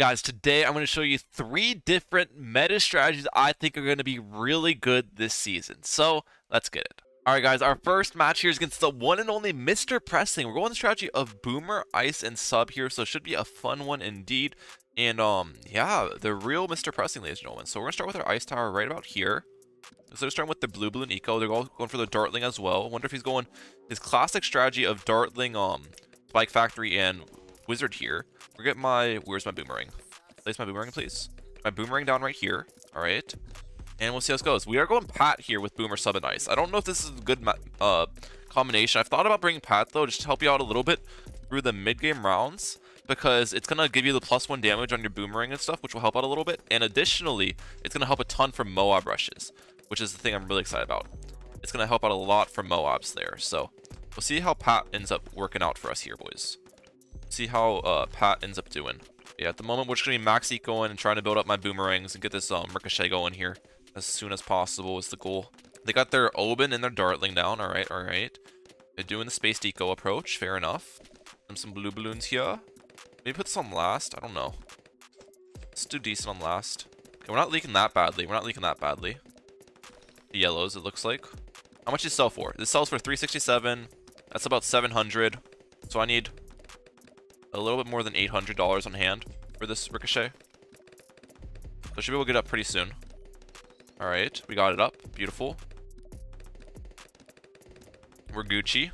Guys, today I'm going to show you three different meta strategies I think are going to be really good this season. So, let's get it. Alright guys, our first match here is against the one and only Mr. Pressing. We're going the strategy of Boomer, Ice, and Sub here, so it should be a fun one indeed. And, um, yeah, the real Mr. Pressing, ladies and gentlemen. So we're going to start with our Ice Tower right about here. So they're starting with the Blue Balloon Eco. They're all going for the Dartling as well. wonder if he's going his classic strategy of Dartling, um, Spike Factory, and Wizard here. Forget my... Where's my Boomerang? Place my Boomerang, please. My Boomerang down right here. All right. And we'll see how this goes. We are going Pat here with Boomer, Sub, and Ice. I don't know if this is a good uh, combination. I've thought about bringing Pat, though, just to help you out a little bit through the mid-game rounds because it's going to give you the plus one damage on your Boomerang and stuff, which will help out a little bit. And additionally, it's going to help a ton for Moab rushes, which is the thing I'm really excited about. It's going to help out a lot for Moabs there. So we'll see how Pat ends up working out for us here, boys. See how uh, Pat ends up doing. Yeah, at the moment, we're just going to be max going and trying to build up my boomerangs and get this um, ricochet going here as soon as possible is the goal. They got their Obyn and their Dartling down. All right, all right. They're doing the Space Deco approach. Fair enough. And some blue balloons here. Maybe put some last. I don't know. Let's do decent on last. Okay, we're not leaking that badly. We're not leaking that badly. The yellows, it looks like. How much does it sell for? This sells for 367. That's about 700. So I need a little bit more than $800 on hand for this Ricochet. So should be able to get up pretty soon. Alright, we got it up. Beautiful. We're Gucci.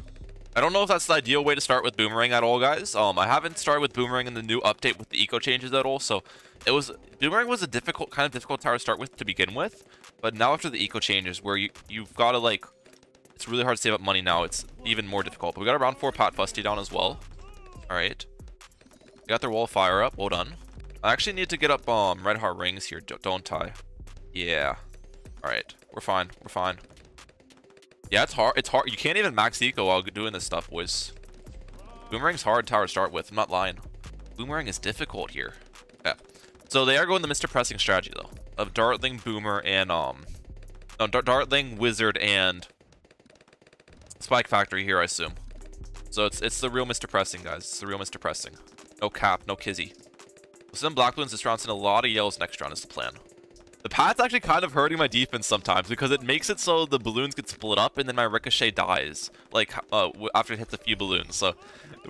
I don't know if that's the ideal way to start with Boomerang at all, guys. Um, I haven't started with Boomerang in the new update with the eco changes at all, so it was Boomerang was a difficult, kind of difficult tower to start with to begin with, but now after the eco changes, where you you've got to like, it's really hard to save up money now. It's even more difficult. But we got a round four Pat Fusty down as well. All right. We got their wall fire up. Well done. I actually need to get up um Red Hot Rangs here, don't I? Yeah. All right. We're fine. We're fine. Yeah, it's hard. It's hard. You can't even max eco while doing this stuff, boys. Boomerang's hard tower to start with. I'm not lying. Boomerang is difficult here. Yeah. So they are going the Mr. Pressing strategy though, of Dartling, Boomer, and um, no, Dartling, Wizard, and Spike Factory here, I assume. So it's it's the real Mr. Pressing, guys. It's the real Mr. Pressing. No cap, no kizzy. With some black balloons this round and a lot of yellows next round is the plan. The path's actually kind of hurting my defense sometimes because it makes it so the balloons get split up and then my ricochet dies like uh, after it hits a few balloons. So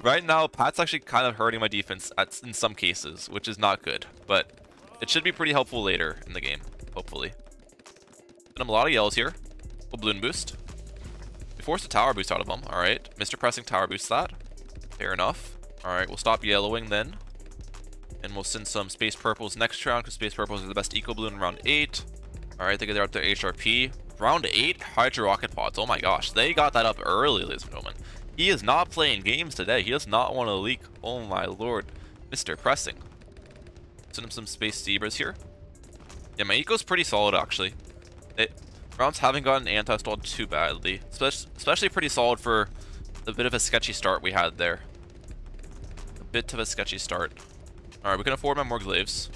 right now, Pat's actually kind of hurting my defense at, in some cases, which is not good. But it should be pretty helpful later in the game, hopefully. And a lot of yellows here. We'll balloon boost. We force a tower boost out of them. All right, Mr. Pressing tower boost that. Fair enough. Alright, we'll stop yellowing then. And we'll send some Space Purples next round, because Space Purples are the best Eco Balloon in round 8. Alright, they get up their HRP. Round 8, Hydro Rocket Pods. Oh my gosh, they got that up early, ladies and gentlemen. He is not playing games today. He does not want to leak. Oh my lord. Mr. Pressing. Send him some Space Zebras here. Yeah, my Eco's pretty solid, actually. It, rounds haven't gotten anti-stalled too badly. Especially, especially pretty solid for the bit of a sketchy start we had there bit of a sketchy start. Alright, we can afford my more glaives,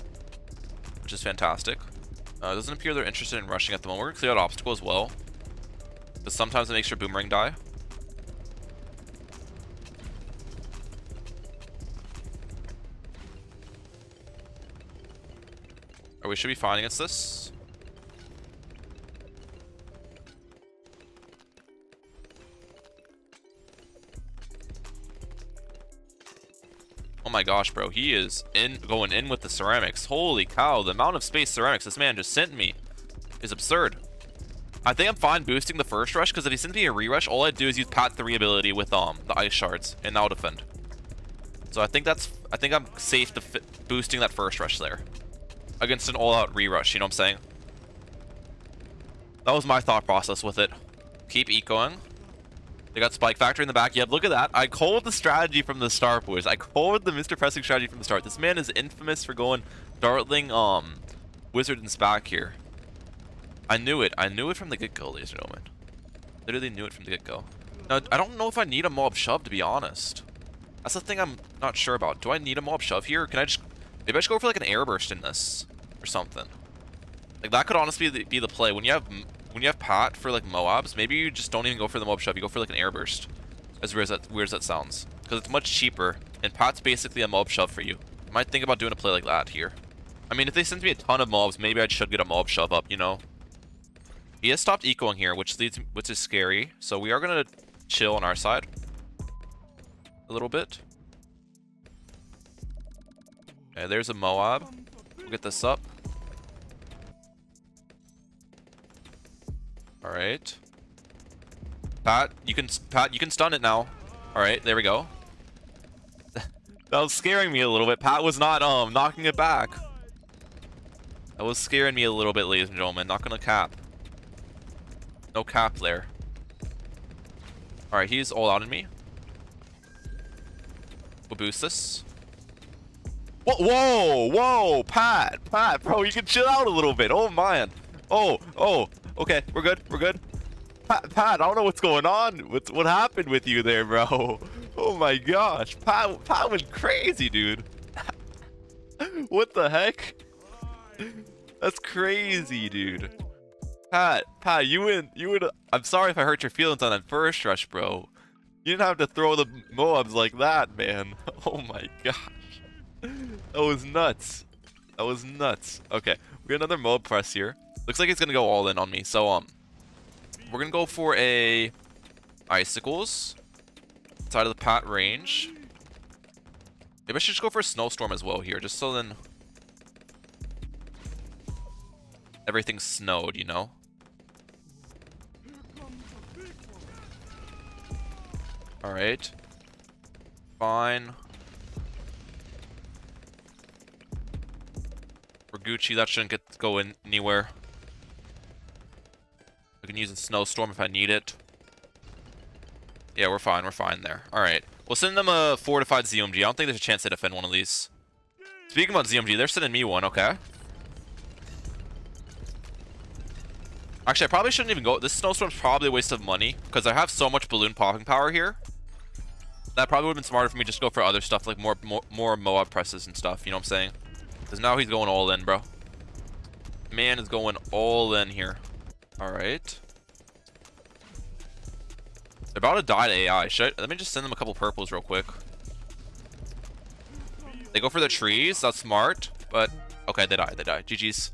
which is fantastic. Uh, doesn't appear they're interested in rushing at the moment. We're going to clear out obstacle as well. But sometimes it makes your boomerang die. Or we should be fine against this. Oh my gosh, bro. He is in going in with the ceramics. Holy cow. The amount of space ceramics this man just sent me is absurd. I think I'm fine boosting the first rush because if he sends me a re-rush, all I do is use Pat 3 ability with um the ice shards and that'll defend. So I think that's I think I'm safe to boosting that first rush there against an all-out re-rush, you know what I'm saying? That was my thought process with it. Keep ecoing. They got Spike Factory in the back. Yep, look at that. I called the strategy from the start, boys. I called the Mr. Pressing strategy from the start. This man is infamous for going Dartling, um, Wizard and Spack here. I knew it. I knew it from the get-go, ladies and gentlemen. Literally knew it from the get-go. Now, I don't know if I need a Moab shove, to be honest. That's the thing I'm not sure about. Do I need a Moab shove here? Can I just... Maybe I should go for like an air burst in this. Or something. Like, that could honestly be the play. When you have when you have Pat for like Moabs, maybe you just don't even go for the Moab Shove. You go for like an Air Burst. As weird as that, weird as that sounds. Because it's much cheaper. And Pat's basically a Moab Shove for you. I Might think about doing a play like that here. I mean, if they send me a ton of mobs, maybe I should get a Moab shove up, you know? He has stopped ecoing here, which leads, which is scary. So we are gonna chill on our side a little bit. Okay, there's a Moab. We'll get this up. All right. Pat, you can Pat, you can stun it now. All right, there we go. that was scaring me a little bit. Pat was not um knocking it back. That was scaring me a little bit, ladies and gentlemen. Not gonna cap. No cap there. All right, he's all out on me. We'll boost this. Whoa, whoa, whoa, Pat, Pat, bro, you can chill out a little bit. Oh man. Oh, oh, okay, we're good, we're good. Pat, Pat, I don't know what's going on. What's what happened with you there, bro? Oh my gosh, Pat, Pat went crazy, dude. what the heck? That's crazy, dude. Pat, Pat, you went, you would. I'm sorry if I hurt your feelings on that first rush, bro. You didn't have to throw the Moabs like that, man. Oh my gosh. That was nuts. That was nuts. Okay, we got another Moab press here. Looks like he's gonna go all in on me. So um, we're gonna go for a icicles side of the Pat range. Maybe I should just go for a snowstorm as well here, just so then everything's snowed, you know. Alright. Fine. For Gucci, that shouldn't get go in anywhere. Can use a snowstorm if I need it. Yeah, we're fine. We're fine there. Alright. We'll send them a fortified ZOMG. I don't think there's a chance to defend one of these. Speaking about ZOMG, they're sending me one, okay. Actually, I probably shouldn't even go. This snowstorm's probably a waste of money because I have so much balloon popping power here. That probably would have been smarter for me just go for other stuff like more, more, more Moab presses and stuff. You know what I'm saying? Because now he's going all in, bro. Man is going all in here. All right. They're about to die to AI. Should I, let me just send them a couple purples real quick. They go for the trees. That's smart. But, okay, they die. They die. GG's.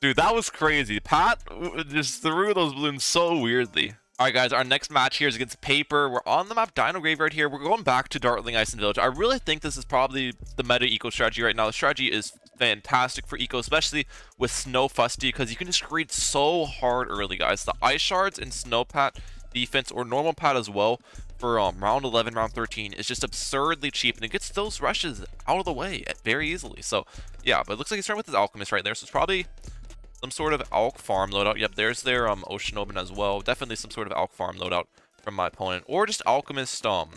Dude, that was crazy. Pat just threw those balloons so weirdly. Alright guys, our next match here is against Paper. We're on the map Dino Graveyard here. We're going back to Dartling Ice and Village. I really think this is probably the meta eco strategy right now. The strategy is fantastic for eco, especially with Snow Fusty, because you can just greed so hard early, guys. The Ice Shards and Snow Pat defense, or normal Pat as well, for um, round 11, round 13 is just absurdly cheap, and it gets those rushes out of the way very easily. So, yeah, but it looks like he's starting with his Alchemist right there, so it's probably some sort of Alk farm loadout. Yep, there's their um, Ocean Obyn as well. Definitely some sort of Alk farm loadout from my opponent. Or just Alchemist um,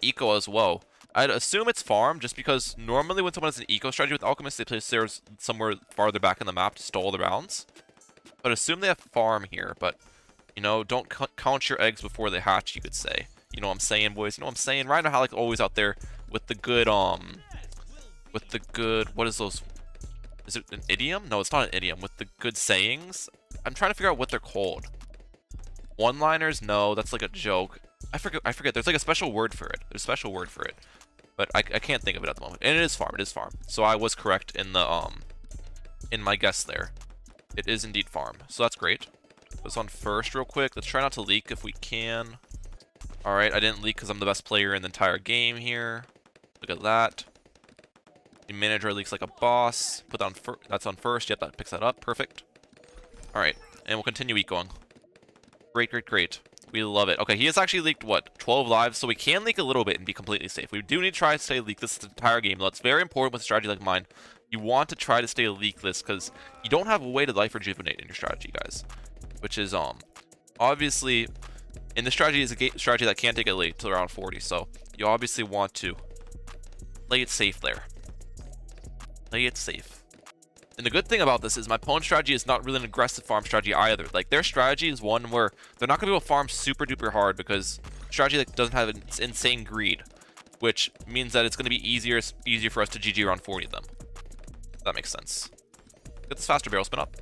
Eco as well. I'd assume it's farm, just because normally when someone has an Eco strategy with Alchemist, they place theirs somewhere farther back in the map to stall the rounds. But assume they have farm here, but, you know, don't count your eggs before they hatch, you could say. You know what I'm saying, boys? You know what I'm saying? Now, like always out there with the good, um, with the good, what is those is it an idiom? No, it's not an idiom. With the good sayings? I'm trying to figure out what they're called. One-liners? No, that's like a joke. I forget. I forget. There's like a special word for it. There's a special word for it, but I, I can't think of it at the moment. And it is farm. It is farm. So I was correct in the um in my guess there. It is indeed farm. So that's great. This on first real quick. Let's try not to leak if we can. All right, I didn't leak because I'm the best player in the entire game here. Look at that. The manager leaks like a boss. Put that on that's on first. Yep, that picks that up. Perfect. All right, and we'll continue going. Great, great, great. We love it. Okay, he has actually leaked, what, 12 lives? So we can leak a little bit and be completely safe. We do need to try to stay leak this entire game. It's very important with a strategy like mine. You want to try to stay leakless because you don't have a way to life rejuvenate in your strategy, guys. Which is, um, obviously, and the strategy is a strategy that can't take a leak till around 40. So you obviously want to play it safe there. Play it safe. And the good thing about this is my opponent's strategy is not really an aggressive farm strategy either. Like, their strategy is one where they're not going to be able to farm super duper hard because strategy that doesn't have an insane greed, which means that it's going to be easier easier for us to GG around 40 of them. That makes sense. Get this faster barrel spin up.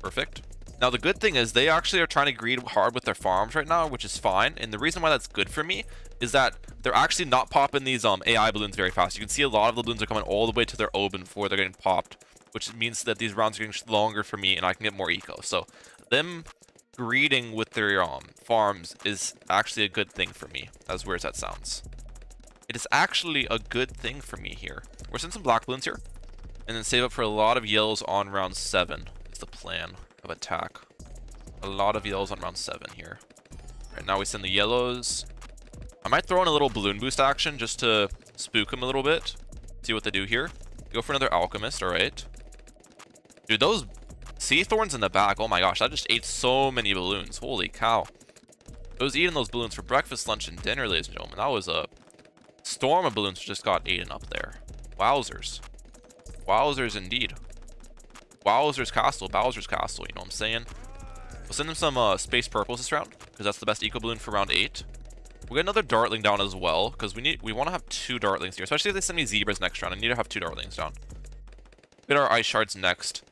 Perfect. Now, the good thing is they actually are trying to greed hard with their farms right now, which is fine. And the reason why that's good for me is that they're actually not popping these um AI balloons very fast. You can see a lot of the balloons are coming all the way to their open before they're getting popped, which means that these rounds are getting longer for me and I can get more eco. So them greeting with their um farms is actually a good thing for me, as weird as that sounds. It is actually a good thing for me here. We're sending some black balloons here, and then save up for a lot of yellows on round 7 is the plan of attack. A lot of yellows on round 7 here. Right now we send the yellows I might throw in a little balloon boost action just to spook them a little bit. See what they do here. Go for another alchemist, alright. Dude, those sea thorns in the back, oh my gosh, I just ate so many balloons. Holy cow. I was eating those balloons for breakfast, lunch, and dinner, ladies and gentlemen. That was a storm of balloons just got eaten up there. Wowzers. Wowzers indeed. Wowzers Castle, Bowser's Castle, you know what I'm saying? We'll send them some uh, space purples this round, because that's the best eco balloon for round 8. We'll get another Dartling down as well, because we need we want to have two Dartlings here, especially if they send me Zebras next round. I need to have two Dartlings down. Get our Ice Shards next.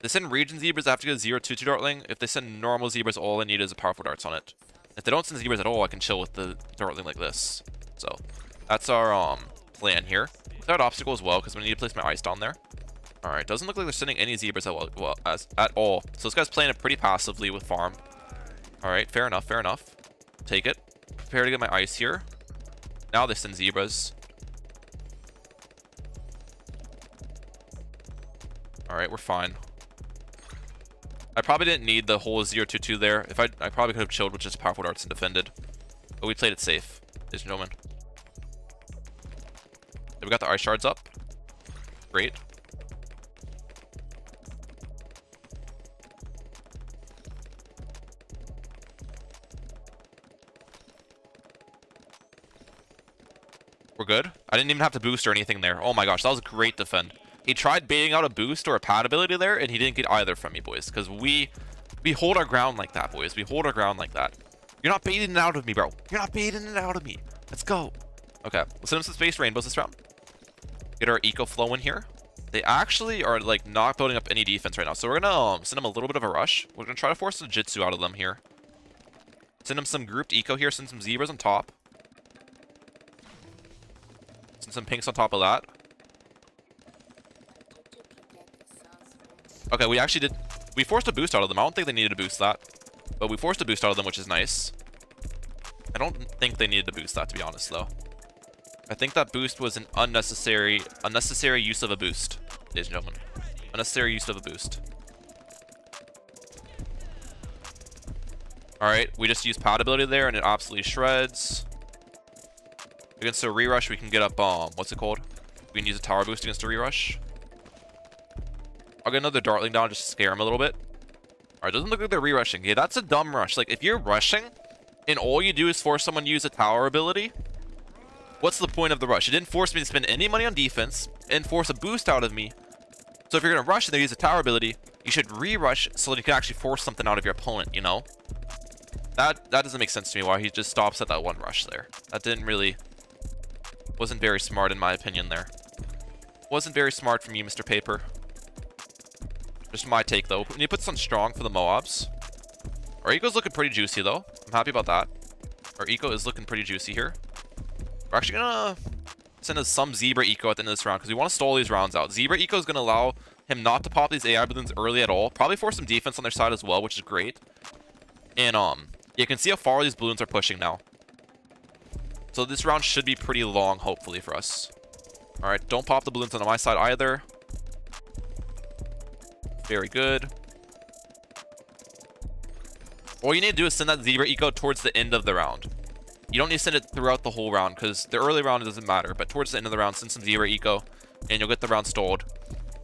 They send Regen Zebras, I have to get a 0 2 2 Dartling. If they send normal Zebras, all I need is a Powerful Darts on it. If they don't send Zebras at all, I can chill with the Dartling like this. So, that's our um plan here. Without Obstacle as well, because we need to place my Ice down there. Alright, doesn't look like they're sending any Zebras at, well, well, as, at all. So this guy's playing it pretty passively with Farm. Alright, fair enough, fair enough. Take it prepare to get my ice here. Now they send zebras. Alright, we're fine. I probably didn't need the whole 0-2-2 there. If I, I probably could have chilled with just powerful darts and defended. But we played it safe, ladies and gentlemen. We got the ice shards up. Great. We're good. I didn't even have to boost or anything there. Oh my gosh, that was a great defend. He tried baiting out a boost or a Pat ability there, and he didn't get either from me, boys. Because we we hold our ground like that, boys. We hold our ground like that. You're not baiting it out of me, bro. You're not baiting it out of me. Let's go. Okay, let's send him some space rainbows this round. Get our eco flow in here. They actually are like not building up any defense right now. So we're gonna um, send them a little bit of a rush. We're gonna try to force the Jitsu out of them here. Send them some grouped eco here. Send some zebras on top Send some pinks on top of that. Okay, we actually did... We forced a boost out of them. I don't think they needed to boost that. But we forced a boost out of them, which is nice. I don't think they needed to boost that, to be honest, though. I think that boost was an unnecessary unnecessary use of a boost, ladies and gentlemen. Unnecessary use of a boost. Alright, we just used Pat ability there, and it absolutely shreds. Against a re-rush, we can get up, um, what's it called? We can use a tower boost against a re-rush. I'll get another Dartling down just to scare him a little bit. Alright, doesn't look like they're re-rushing. Yeah, that's a dumb rush. Like, if you're rushing, and all you do is force someone to use a tower ability, what's the point of the rush? It didn't force me to spend any money on defense, and force a boost out of me. So if you're going to rush and they use a tower ability, you should re-rush so that you can actually force something out of your opponent, you know? That that doesn't make sense to me why he just stops at that one rush there. That didn't really wasn't very smart in my opinion there. Wasn't very smart from you, Mr. Paper. Just my take, though. Need to put some strong for the Moabs. Our eco's looking pretty juicy, though. I'm happy about that. Our eco is looking pretty juicy here. We're actually gonna send us some Zebra eco at the end of this round because we want to stall these rounds out. Zebra eco is gonna allow him not to pop these AI balloons early at all. Probably force some defense on their side as well, which is great. And um, you can see how far these balloons are pushing now. So this round should be pretty long, hopefully, for us. Alright, don't pop the balloons on my side either. Very good. All you need to do is send that Zebra Eco towards the end of the round. You don't need to send it throughout the whole round, because the early round doesn't matter, but towards the end of the round, send some Zebra Eco, and you'll get the round stalled.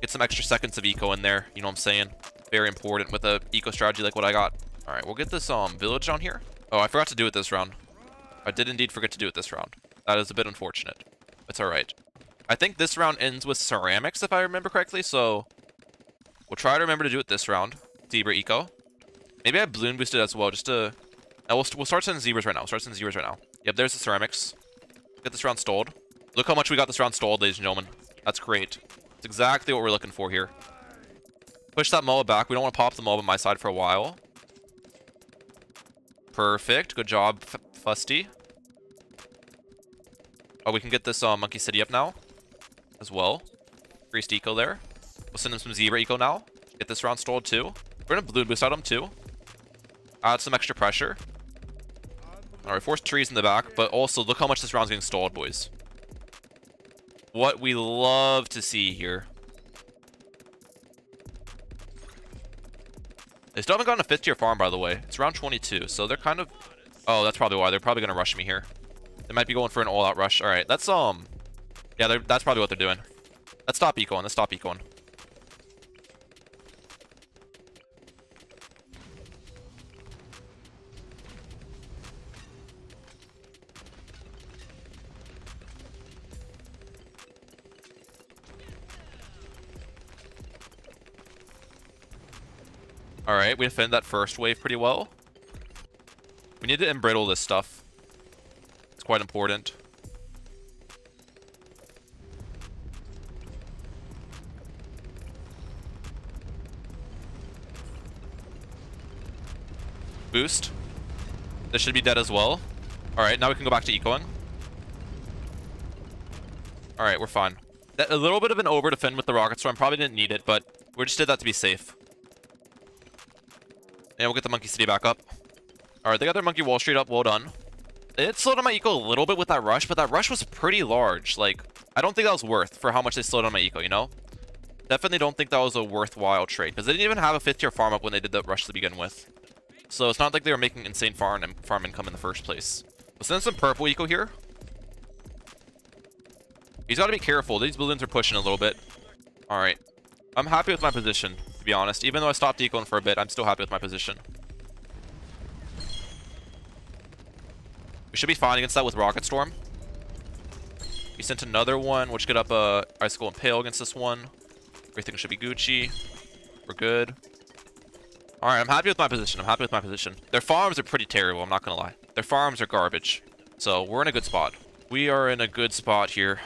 Get some extra seconds of Eco in there, you know what I'm saying? Very important with a Eco strategy like what I got. Alright, we'll get this um village down here. Oh, I forgot to do it this round. I did indeed forget to do it this round. That is a bit unfortunate. It's alright. I think this round ends with ceramics, if I remember correctly, so... We'll try to remember to do it this round. Zebra Eco. Maybe I balloon boosted as well, just to... And we'll, we'll start sending zebras right now. We'll start sending zebras right now. Yep, there's the ceramics. Get this round stalled. Look how much we got this round stalled, ladies and gentlemen. That's great. It's exactly what we're looking for here. Push that MOA back. We don't want to pop the MOA on my side for a while. Perfect. Good job, Fusty. Oh, we can get this uh, Monkey City up now as well. Priest eco there. We'll send them some Zebra eco now. Get this round stalled too. We're gonna balloon boost out them too. Add some extra pressure. Alright, force trees in the back, but also look how much this round's getting stalled, boys. What we love to see here. They still haven't gotten a fifth tier farm, by the way. It's round 22, so they're kind of... Oh, that's probably why. They're probably going to rush me here. They might be going for an all-out rush. All right, that's, um... Yeah, that's probably what they're doing. Let's stop ecoing. Let's stop ecoing. Alright, we defend that first wave pretty well. We need to embrittle this stuff. It's quite important. Boost. This should be dead as well. Alright, now we can go back to ecoing. Alright, we're fine. That, a little bit of an over defend with the rocket storm. Probably didn't need it, but we just did that to be safe. And we'll get the Monkey City back up. Alright, they got their Monkey Wall Street up. Well done. It slowed down my eco a little bit with that rush, but that rush was pretty large. Like, I don't think that was worth for how much they slowed down my eco, you know? Definitely don't think that was a worthwhile trade, because they didn't even have a 5th tier farm up when they did the rush to begin with. So it's not like they were making insane farm, and farm income in the first place. Let's send some purple eco here. He's got to be careful. These balloons are pushing a little bit. Alright. I'm happy with my position to be honest. Even though I stopped ecoing for a bit, I'm still happy with my position. We should be fine against that with Rocket Storm. We sent another one, which get up a Icicle Impale against this one. Everything should be Gucci. We're good. Alright, I'm happy with my position. I'm happy with my position. Their farms are pretty terrible, I'm not gonna lie. Their farms are garbage. So, we're in a good spot. We are in a good spot here.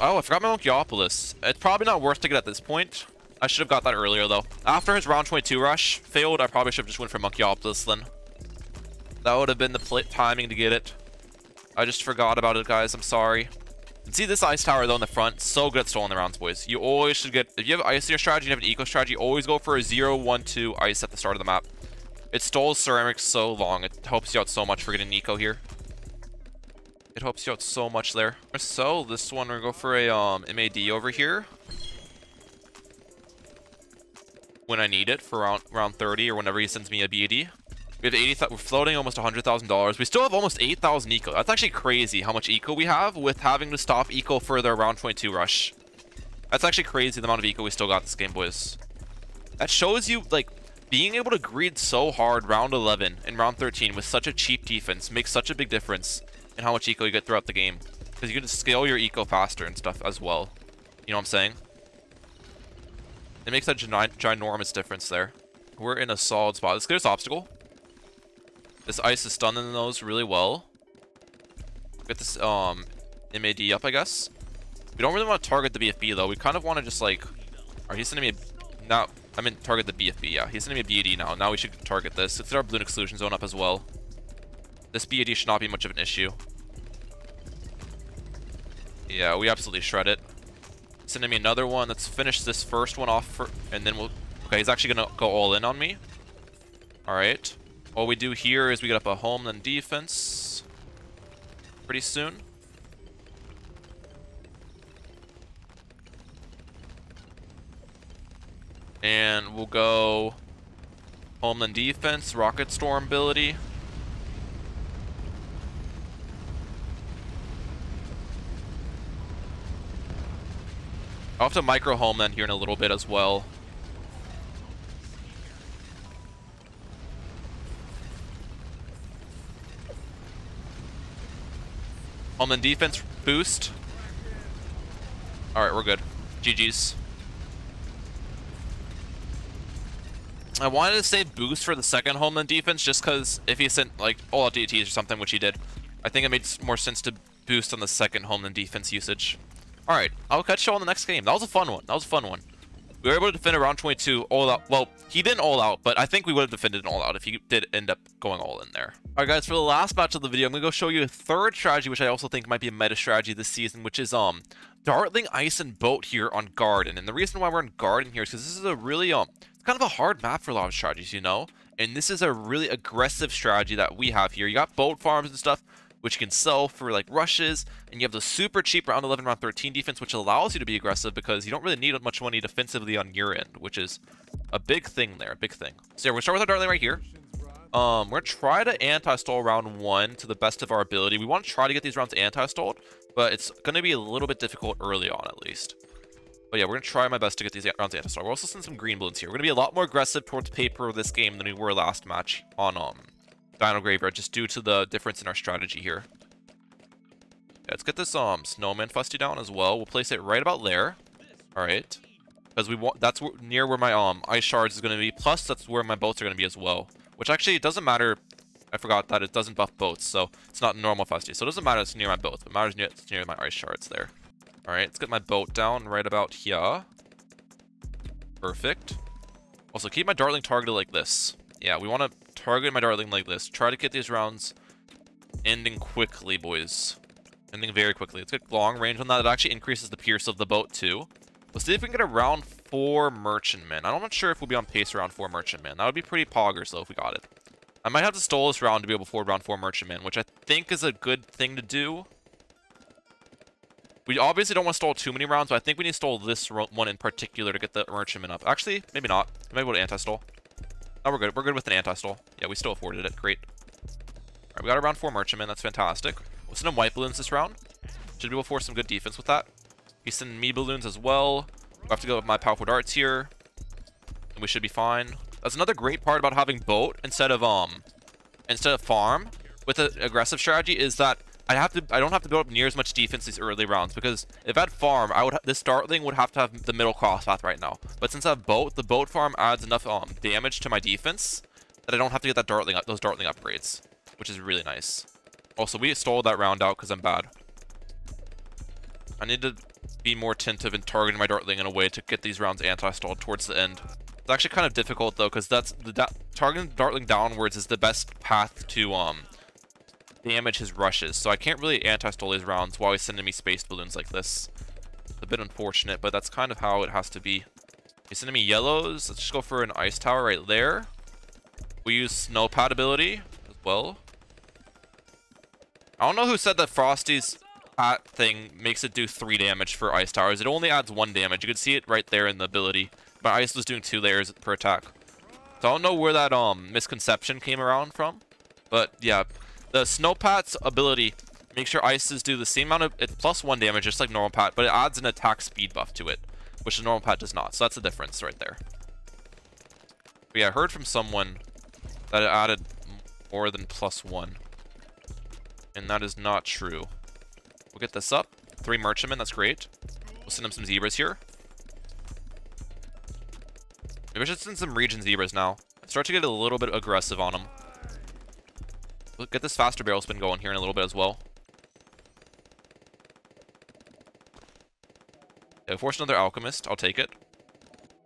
Oh, I forgot my Monkeyopolis. It's probably not worth to get at this point. I should have got that earlier, though. After his round 22 rush failed, I probably should have just went for Monkeyopolis then. That would have been the timing to get it. I just forgot about it, guys. I'm sorry. And see this ice tower, though, in the front. So good at stalling the rounds, boys. You always should get... If you have ice in your strategy, you have an eco strategy, always go for a 0, 1, 2 ice at the start of the map. It stalls ceramics so long. It helps you out so much for getting eco here. It helps you out so much there. So, this one, we're going to go for a um, MAD over here. When I need it for round, round 30 or whenever he sends me a BAD. We have 80, we're floating almost $100,000. We still have almost 8,000 eco. That's actually crazy how much eco we have with having to stop eco for the round 22 rush. That's actually crazy the amount of eco we still got this game, boys. That shows you, like, being able to greed so hard round 11 and round 13 with such a cheap defense makes such a big difference in how much eco you get throughout the game. Because you can scale your eco faster and stuff as well. You know what I'm saying? It makes a ginormous difference there. We're in a solid spot. Let's get this obstacle. This ice is stunning those really well. Get this um MAD up, I guess. We don't really want to target the BFB though. We kind of want to just like, are he sending me a, now? I mean target the BFB. Yeah, he's sending me a now. Now we should target this. Let's get our balloon exclusion zone up as well. This BAD should not be much of an issue. Yeah, we absolutely shred it. Sending me another one. Let's finish this first one off, for, and then we'll... Okay, he's actually going to go all in on me. Alright. All we do here is we get up a homeland defense pretty soon. And we'll go homeland defense, rocket storm ability. I'll have to micro homeland here in a little bit as well. Homeland defense boost. Alright, we're good. GG's. I wanted to say boost for the second Homeland defense just because if he sent like all out DTs or something, which he did, I think it made more sense to boost on the second Homeland defense usage. Alright, I'll catch you all on the next game. That was a fun one. That was a fun one. We were able to defend around 22 all out. Well, he didn't all out, but I think we would have defended an all out if he did end up going all in there. All right, guys, for the last match of the video, I'm going to go show you a third strategy, which I also think might be a meta strategy this season, which is um Dartling, Ice, and Boat here on Garden. And the reason why we're in Garden here is because this is a really, um, it's kind of a hard map for a lot of strategies, you know? And this is a really aggressive strategy that we have here. You got boat farms and stuff, which you can sell for like rushes, and you have the super cheap round 11, round 13 defense, which allows you to be aggressive because you don't really need much money defensively on your end, which is a big thing there, a big thing. So yeah, we're gonna start with our Dartling right here. Um, we're gonna try to anti-stall round one to the best of our ability. We want to try to get these rounds anti-stalled, but it's gonna be a little bit difficult early on at least. But yeah, we're gonna try my best to get these rounds anti-stall. We're also sending some green balloons here. We're gonna be a lot more aggressive towards paper this game than we were last match on um Dino Graveyard, just due to the difference in our strategy here. Let's get this um snowman fusty down as well. We'll place it right about there. Alright. Because we want that's near where my um ice shards is gonna be. Plus that's where my boats are gonna be as well. Which actually it doesn't matter. I forgot that it doesn't buff boats, so it's not normal fusty. So it doesn't matter it's near my boats, it matters near it's near my ice shards there. Alright, let's get my boat down right about here. Perfect. Also keep my dartling targeted like this. Yeah, we want to target my dartling like this. Try to get these rounds ending quickly, boys. Ending very quickly. Let's get long range on that. It actually increases the pierce of the boat, too. Let's see if we can get a round 4 Merchantman. I'm not sure if we'll be on pace around 4 Merchantman. That would be pretty poggers, though, if we got it. I might have to stall this round to be able to afford round 4 Merchantman, which I think is a good thing to do. We obviously don't want to stall too many rounds, but I think we need to stall this one in particular to get the Merchantman up. Actually, maybe not. Maybe we'll anti-stall. Oh, we're good. We're good with an anti-stall. Yeah, we still afforded it. Great. Alright, we got around 4 merchantmen. That's fantastic. We'll send him white balloons this round. Should be able to force some good defense with that. He's sending me balloons as well. We have to go with my powerful darts here. And we should be fine. That's another great part about having boat instead of um instead of farm with an aggressive strategy is that I have to I don't have to build up near as much defense these early rounds because if I had farm I would this Dartling would have to have the middle cross path right now. But since I have boat, the boat farm adds enough um damage to my defense that I don't have to get that Dartling those Dartling upgrades, which is really nice. Also, we stole that round out because I'm bad. I need to be more attentive in targeting my Dartling in a way to get these rounds anti-stalled towards the end. It's actually kind of difficult though, because that's the da targeting Dartling downwards is the best path to um damage his rushes. So I can't really anti-stall these rounds while he's sending me space balloons like this. It's a bit unfortunate, but that's kind of how it has to be. He's sending me yellows. Let's just go for an ice tower right there. We use Snow Pat ability as well. I don't know who said that Frosty's hat thing makes it do 3 damage for ice towers. It only adds 1 damage. You can see it right there in the ability. But ice was doing 2 layers per attack. So I don't know where that um misconception came around from. But yeah, the Snowpat's ability makes sure ices do the same amount of it's plus 1 damage just like normal pat, but it adds an attack speed buff to it, which the normal pat does not. So that's the difference right there. But yeah, I heard from someone that it added more than plus 1. And that is not true. We'll get this up. Three merchantmen, that's great. We'll send him some zebras here. Maybe I should send some regen zebras now. Start to get a little bit aggressive on them. We'll get this faster barrel spin going here in a little bit as well. Yeah, force another alchemist. I'll take it.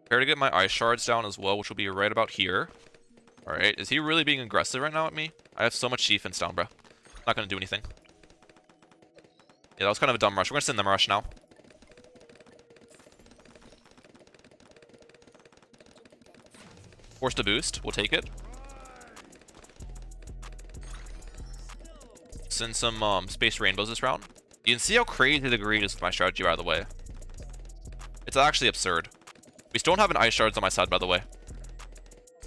Prepare to get my ice shards down as well, which will be right about here. Alright, is he really being aggressive right now at me? I have so much defense down, bro. Not gonna do anything. Yeah, that was kind of a dumb rush. We're gonna send them rush now. Forced a boost. We'll take it. Send some um, space rainbows this round. You can see how crazy the green is with my strategy, by the way. It's actually absurd. We still don't have an ice shards on my side, by the way.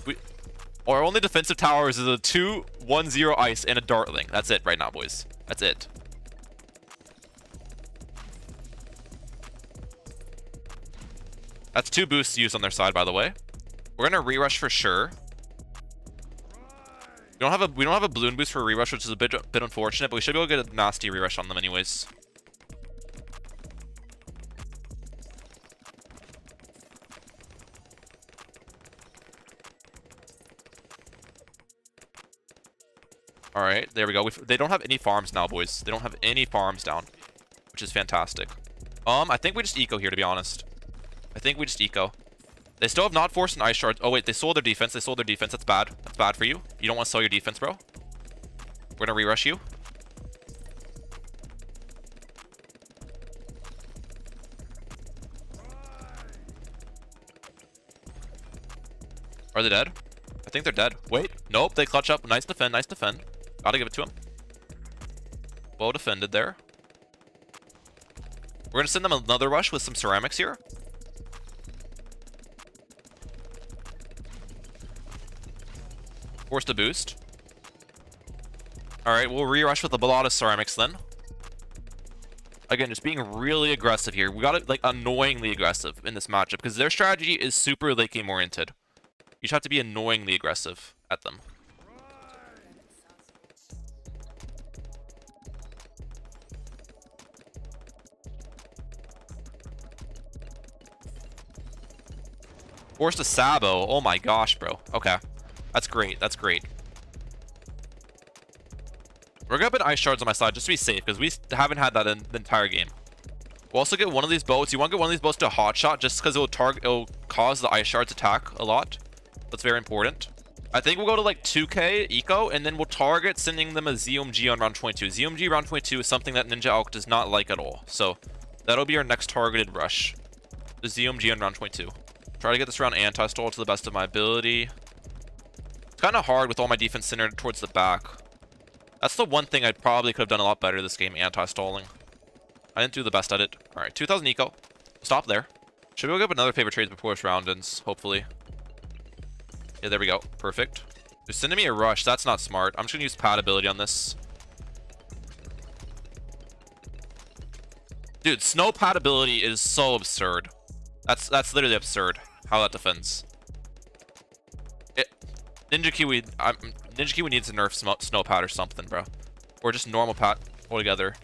We, our only defensive towers is a 2-1-0 ice and a dartling. That's it right now, boys. That's it. That's two boosts used on their side, by the way. We're gonna re-rush for sure. Don't have a we don't have a balloon boost for a rerush, which is a bit bit unfortunate, but we should be able to get a nasty rerush on them anyways. Alright, there we go. We've, they don't have any farms now, boys. They don't have any farms down, which is fantastic. Um, I think we just eco here, to be honest. I think we just eco. They still have not forced an ice shard. Oh wait, they sold their defense. They sold their defense. That's bad. That's bad for you. You don't want to sell your defense, bro. We're gonna re-rush you. Are they dead? I think they're dead. Wait. Nope, they clutch up. Nice defend, nice defend. Gotta give it to him. Well defended there. We're gonna send them another rush with some ceramics here. Forced a boost. Alright, we'll re-rush with the of ceramics then. Again, just being really aggressive here. We gotta, like, annoyingly aggressive in this matchup, because their strategy is super late game oriented. You just have to be annoyingly aggressive at them. Forced a Sabo. Oh my gosh, bro. Okay. That's great. That's great. We're gonna put ice shards on my side just to be safe because we haven't had that in the entire game. We'll also get one of these boats. You want to get one of these boats to hot shot just because it will target, it will cause the ice shards attack a lot. That's very important. I think we'll go to like 2k eco and then we'll target sending them a ZOMG on round 22. ZOMG round 22 is something that Ninja Elk does not like at all. So that'll be our next targeted rush. The ZOMG on round 22. Try to get this round anti-stall to the best of my ability. Kind of hard with all my defense centered towards the back. That's the one thing I probably could have done a lot better this game, anti-stalling. I didn't do the best at it. Alright, 2,000 eco. Stop there. Should we go up another Favored Trade before this round ends, hopefully. Yeah, there we go. Perfect. They're sending me a rush. That's not smart. I'm just going to use Pat ability on this. Dude, Snow Pat ability is so absurd. That's that's literally absurd how that defends. Ninja Kiwi, I'm, Ninja Kiwi needs to nerf snow, Snow Pat or something, bro. Or just normal Pat altogether.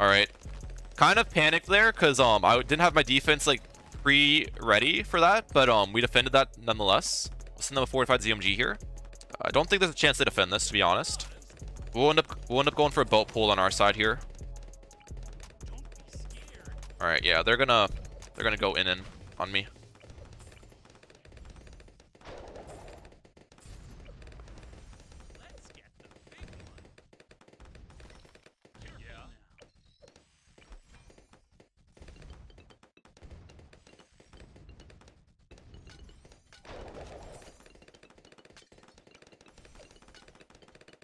Alright. Kind of panicked there, because um, I didn't have my defense, like, pre-ready for that, but um, we defended that nonetheless. We'll send them a fortified ZOMG here. I don't think there's a chance to defend this, to be honest. We'll end up, we'll end up going for a boat pull on our side here. All right, yeah, they're gonna they're gonna go in and on me.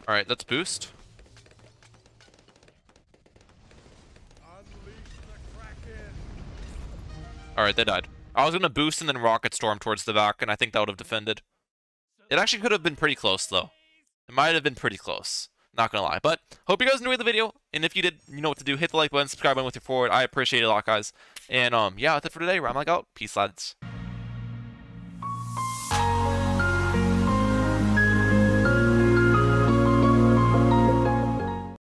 All right, let's boost. Alright, they died. I was going to boost and then rocket storm towards the back, and I think that would have defended. It actually could have been pretty close, though. It might have been pretty close. Not gonna lie. But, hope you guys enjoyed the video. And if you did, you know what to do. Hit the like button, subscribe button with your forward. I appreciate it a lot, guys. And, um, yeah, that's it for today. Ram like out. Peace, lads.